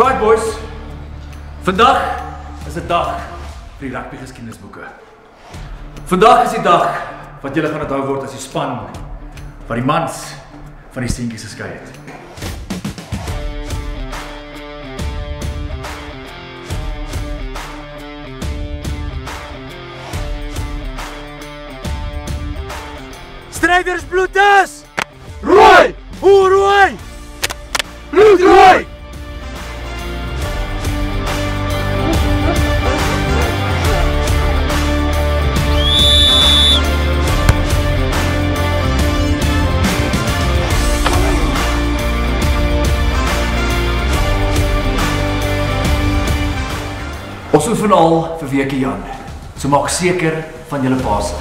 Right boys. Vandag is 'n dag vir die rugby geskiedenisboeke. Vandag is die dag wat julle gaan onthou word as die span wat die mans van die seentjies geskei het. Stryders bloed is Rooi! hoe rooi. Bloedrooi! Ons oefen al vir weke Jan. So maak seker van julle paase.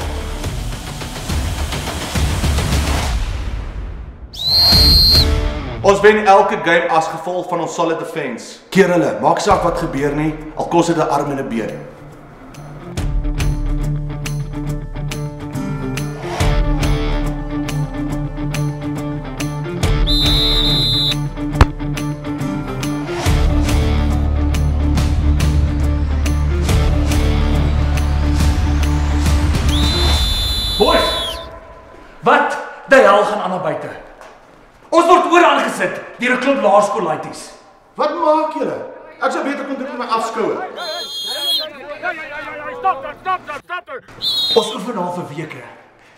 Ons wen elke game as gevolg van ons solid defense. Keer hulle, maak saak wat gebeur nie, al kos dit 'n arm en 'n been. Wat die hel gaan aan na buite? Ons word oor aangesit deur 'n klomp laerskoollaities. Wat maak julle? Ek sou beter kon dit met my afskoue. Stop stop stop dat. Ons oefen al vir weke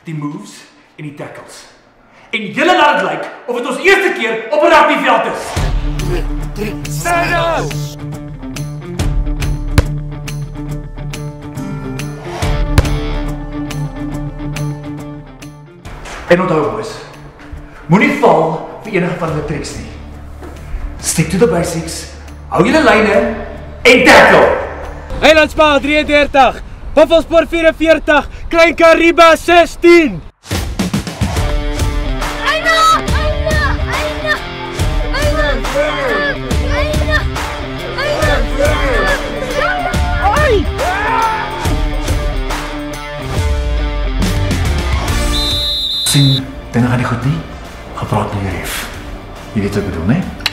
die moves en die tackles. En julle laat dit lyk of dit ons eerste keer op 'n rugbyveld is. Stryders. En onthou boys, moenie val vir enige van hulle tricks nie. Stick to the basics. Hou julle lyne en tackle. Eilandspaal 33. Buffelspoor 44. Klein Kariba 16. Sien, dinge gaan nie goed nie. Gaan praat met die ref. Jy weet wat ek bedoel, né?